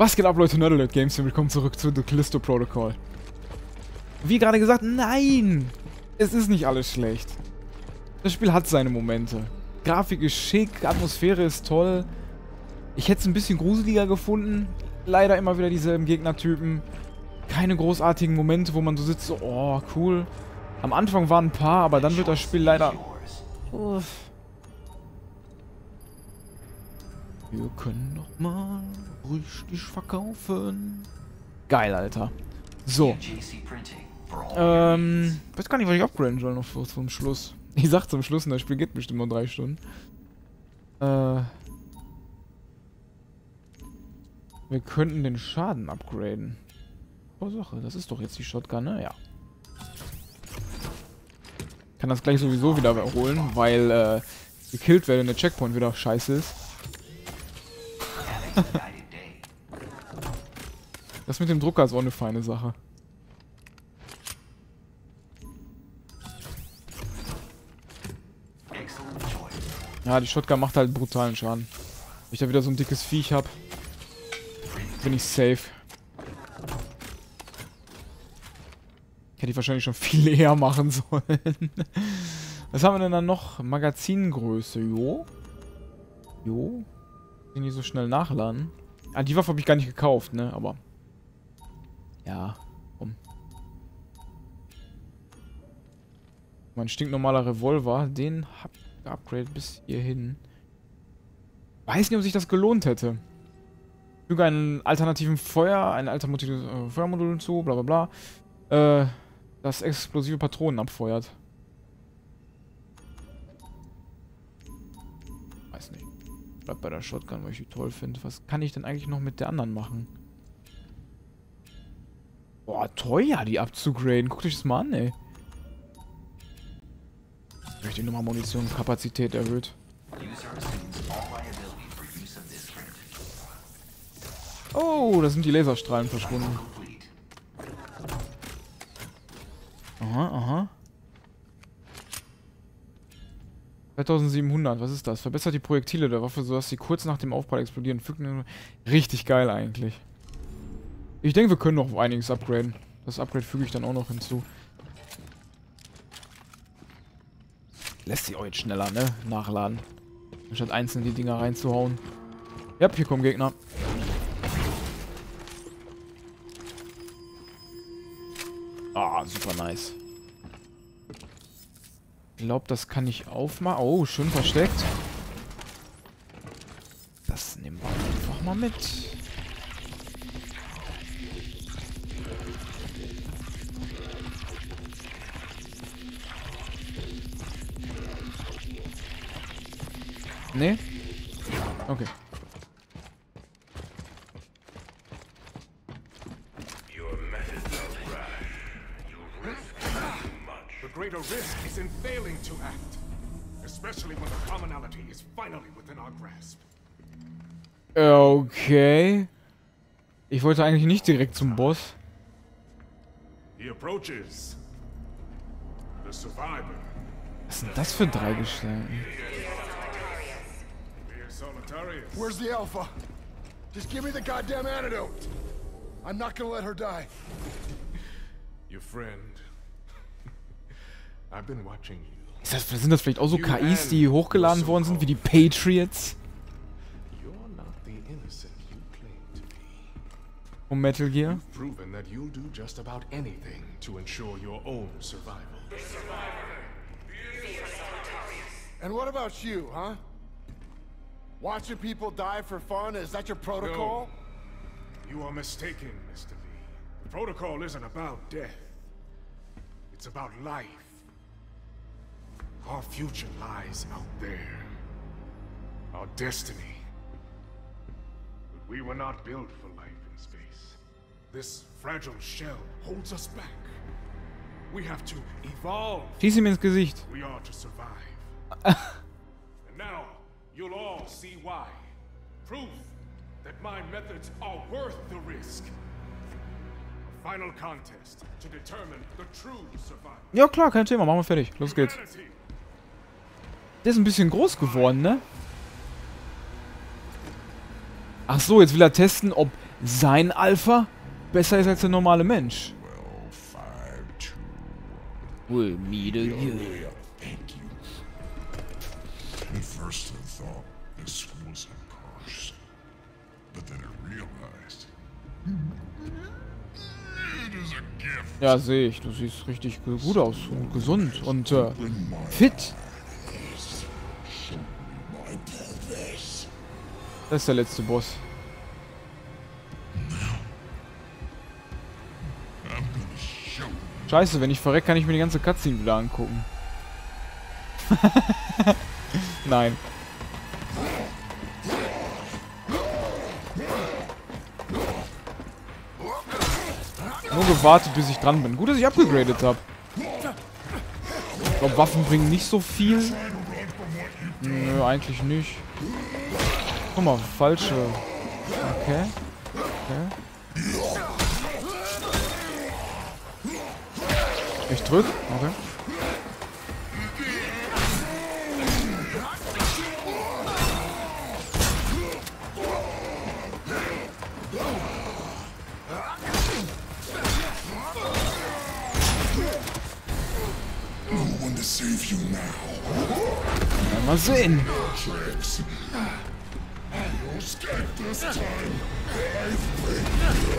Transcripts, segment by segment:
Was geht ab, Leute? Nerdalert Games und willkommen zurück zu The Callisto Protocol. Wie gerade gesagt, nein! Es ist nicht alles schlecht. Das Spiel hat seine Momente. Grafik ist schick, Atmosphäre ist toll. Ich hätte es ein bisschen gruseliger gefunden. Leider immer wieder dieselben Gegnertypen. Keine großartigen Momente, wo man so sitzt, so, oh, cool. Am Anfang waren ein paar, aber dann wird das Spiel leider... Uff. Wir können noch mal richtig verkaufen. Geil, Alter. So. Ähm, weiß gar nicht, was ich upgraden soll noch zum Schluss. Ich sag zum Schluss, und das Spiel geht bestimmt noch drei Stunden. Äh. Wir könnten den Schaden upgraden. Ursache, das ist doch jetzt die Shotgun, ne? Ja. Kann das gleich sowieso wieder holen, weil äh, gekillt werde, der Checkpoint wieder scheiße ist. Das mit dem Drucker ist auch eine feine Sache. Ja, die Shotgun macht halt brutalen Schaden. Wenn ich da wieder so ein dickes Viech hab, bin ich safe. Hätte ich wahrscheinlich schon viel eher machen sollen. Was haben wir denn dann noch? Magazingröße, jo. Jo. Die nicht so schnell nachladen. Ah, die Waffe habe ich gar nicht gekauft, ne? Aber. Ja, komm. Mein stinknormaler Revolver, den hab ich geupgradet bis hierhin. Weiß nicht, ob sich das gelohnt hätte. Füge einen alternativen Feuer, ein alternatives äh, Feuermodul hinzu, bla bla bla. Äh, das explosive Patronen abfeuert. Bleib bei der Shotgun, weil ich die toll finde. Was kann ich denn eigentlich noch mit der anderen machen? Boah, teuer, die abzugraden. Guckt euch das mal an, ey. Ich möchte nochmal Munition Kapazität erhöht. Oh, da sind die Laserstrahlen verschwunden. Aha, aha. 2700, was ist das? Verbessert die Projektile der Waffe, sodass sie kurz nach dem Aufprall explodieren. Richtig geil eigentlich. Ich denke, wir können noch einiges upgraden. Das Upgrade füge ich dann auch noch hinzu. Lässt auch jetzt schneller, ne? Nachladen. Anstatt einzeln die Dinger reinzuhauen. Ja, hier kommen Gegner. Ah, super nice glaube, das kann ich aufmachen. Oh, schön versteckt. Das nehmen wir einfach mal mit. Nee? Okay. Greater risk is in failing to act. Especially when the commonality is finally within our grasp. Okay. Ich wollte eigentlich nicht direkt zum Boss. He approaches. The survivor. Was sind das für drei Gestalten? Where's the Alpha? Just give me the goddamn antidote. I'm not gonna let her die. Your friend ist das, sind das vielleicht auch so KIs, die hochgeladen worden sind, wie die Patriots? Um Metal Gear? proven that you'll do just about anything to ensure your own survival. And what about you, huh? Watching people die for fun, is that your protocol? No. You are mistaken, Mr. Lee. The protocol isn't about death. It's about life. Our future lies out there. Our destiny. But we were not built for life in space. This fragile shell holds us back. We have to evolve. Schieß ihm ins Gesicht. We are to survive. and now you'll all see why. Proof that my methods are worth the risk. A final contest to determine the true survival. Ja klar, kein Thema, machen wir fertig. Los geht's. Der ist ein bisschen groß geworden, ne? Ach so, jetzt will er testen, ob Sein Alpha besser ist als der normale Mensch. Well, five, two, We'll meet again. way up. Thank you. At first I thought this was a curse. But then I realized it is a gift. Ja, sehe ich. Du siehst richtig gu- gut aus und gesund und äh, fit. Das ist der letzte Boss. Scheiße, wenn ich verreck, kann ich mir die ganze Cutscene wieder angucken. Nein. Nur gewartet, bis ich dran bin. Gut, dass ich abgegradet habe. Ich glaube, Waffen bringen nicht so viel. Nö, eigentlich nicht. Guck mal, falsche. Okay. Okay. Ich drück? Okay. No one to save you now. Ja, mal sehen. This time. I've beaten you.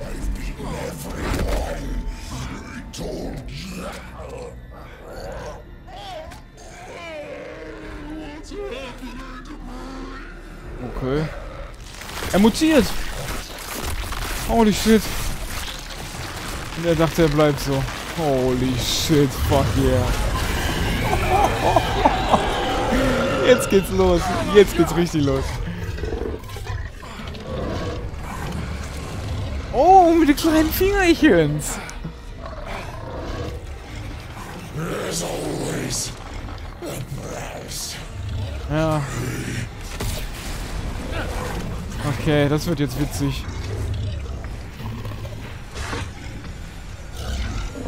I've beaten everyone. I told you. Okay. Er mutiert. Holy shit. Und er dachte, er bleibt so. Holy shit, fuck yeah. Jetzt geht's los. Jetzt geht's richtig los. Oh, mit den kleinen Fingerchens. Ja. Okay, das wird jetzt witzig.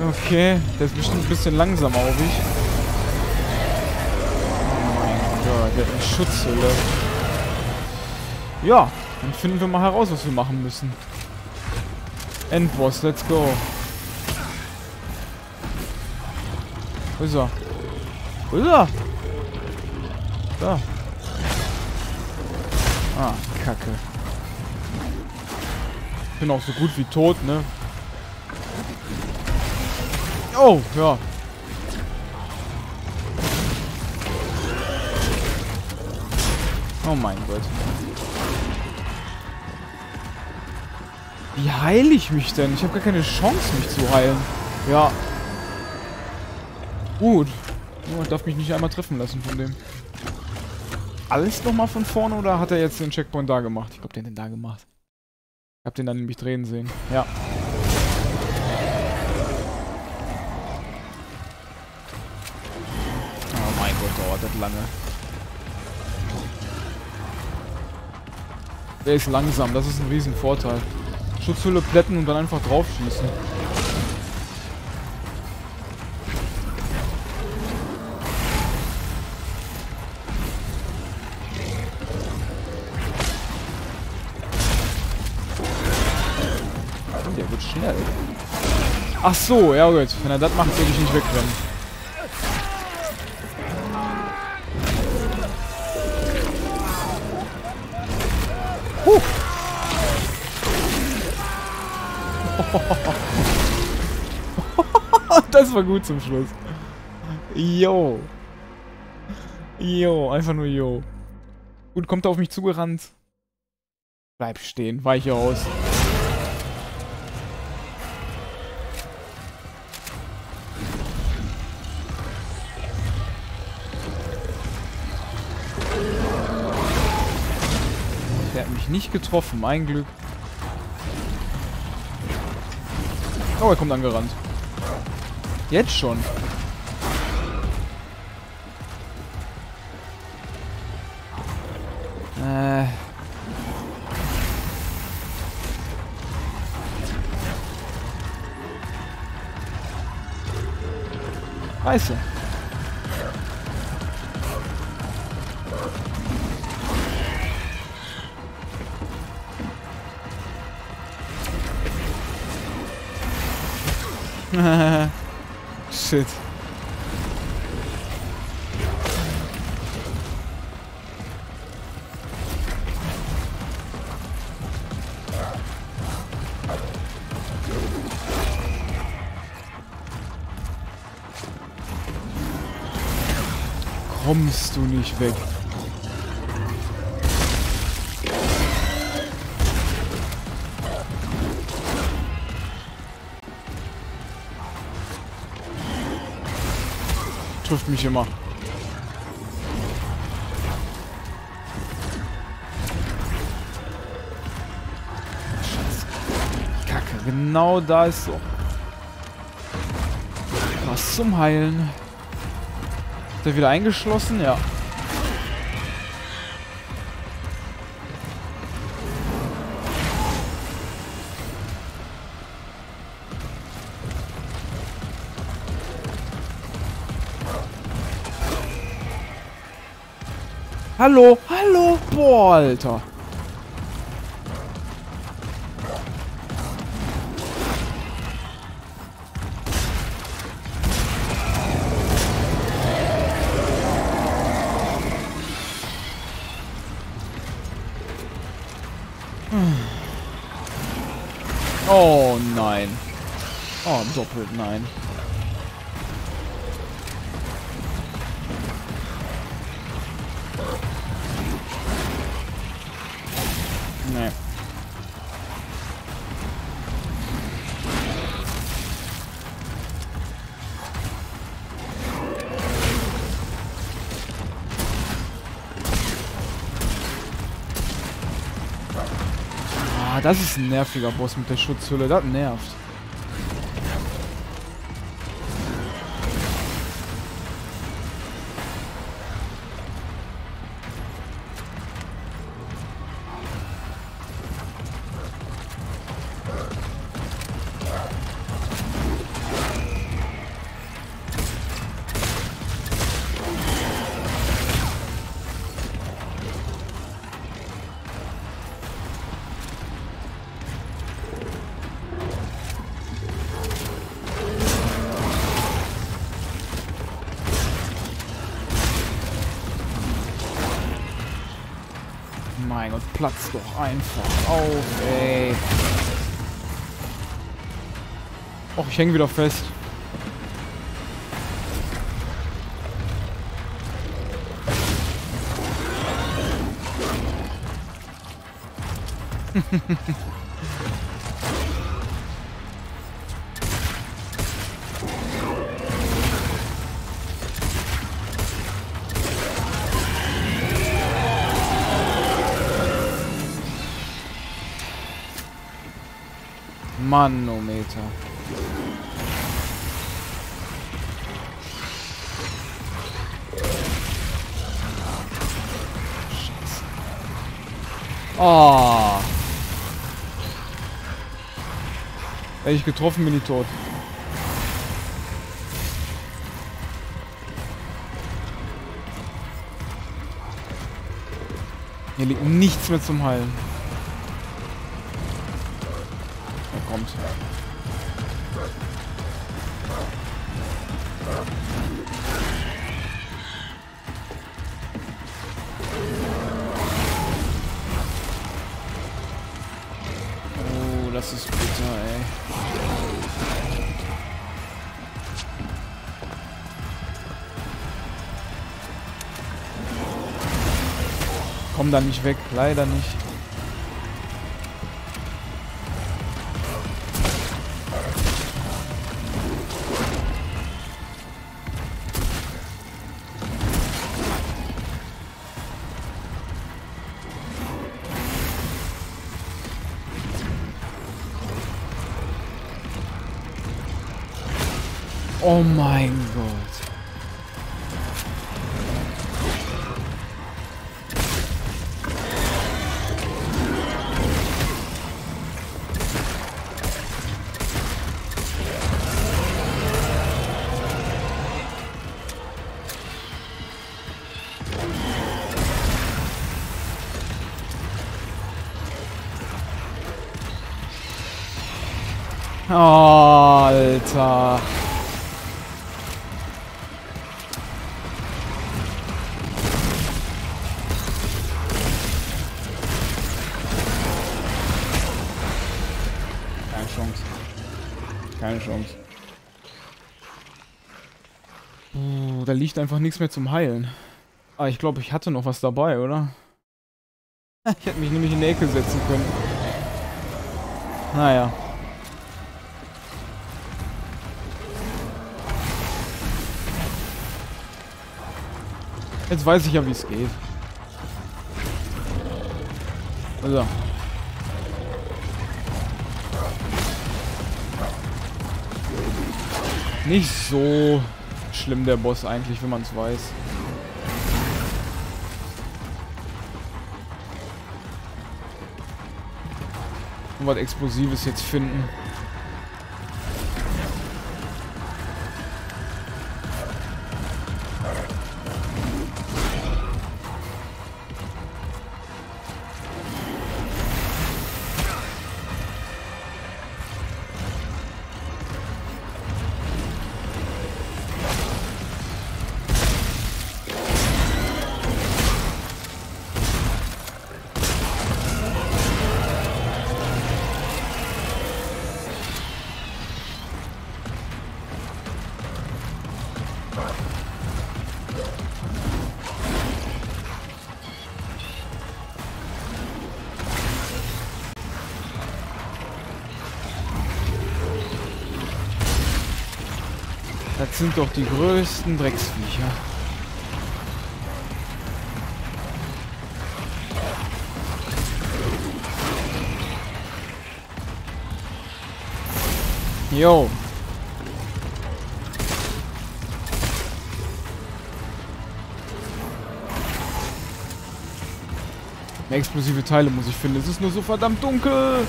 Okay, der ist bestimmt ein bisschen langsam auf ich. Oh mein Gott, der hat eine Schutzhülle. Ja, dann finden wir mal heraus, was wir machen müssen. Endboss, let's go. Wo ist er? Wo ist er? Da. Ah, Kacke. Bin auch so gut wie tot, ne? Oh, ja. Oh mein Gott. Wie heile ich mich denn? Ich habe gar keine Chance, mich zu heilen. Ja. Gut. Nur darf mich nicht einmal treffen lassen von dem alles nochmal von vorne oder hat er jetzt den Checkpoint da gemacht? Ich glaube, den hat den da gemacht. Ich hab den dann nämlich drehen sehen. Ja. Oh mein Gott, dauert das lange. Der ist langsam, das ist ein riesen Vorteil. Schutzhülle plätten und dann einfach drauf schießen. Der wird schnell. Ach so, ja gut. Wenn er das macht, würde ich nicht wegrennen. das war gut zum Schluss. Yo. Yo, einfach nur yo. Gut, kommt er auf mich zugerannt. Bleib stehen, weiche aus. Der hat mich nicht getroffen, mein Glück. Oh, er kommt angerannt. Jetzt schon. Äh. Scheiße. Shit. Kommst du nicht weg? Trifft mich immer. Scheiße. Kacke. Genau da ist so. Was zum Heilen. Ist er wieder eingeschlossen? Ja. Hallo, hallo, boah, Alter. Oh nein. Oh, doppelt nein. Das ist ein nerviger Boss mit der Schutzhülle. Das nervt. Platz doch einfach auf, ey. Och, ich hänge wieder fest. Manometer. Oh. Hätte ich getroffen, bin ich tot. Hier liegt nichts mehr zum Heilen. Kommt. Oh, das ist bitter, ey. Komm da nicht weg, leider nicht. Oh mein Gott. Alter. Keine Chance. Uh, da liegt einfach nichts mehr zum Heilen. Ah, ich glaube, ich hatte noch was dabei, oder? Ich hätte mich nämlich in die Ecke setzen können. Naja. Jetzt weiß ich ja, wie es geht. Also. Nicht so schlimm der Boss eigentlich, wenn man es weiß. Und was Explosives jetzt finden. Das sind doch die größten Drecksviecher. Jo. Explosive Teile muss ich finden. Es ist nur so verdammt dunkel.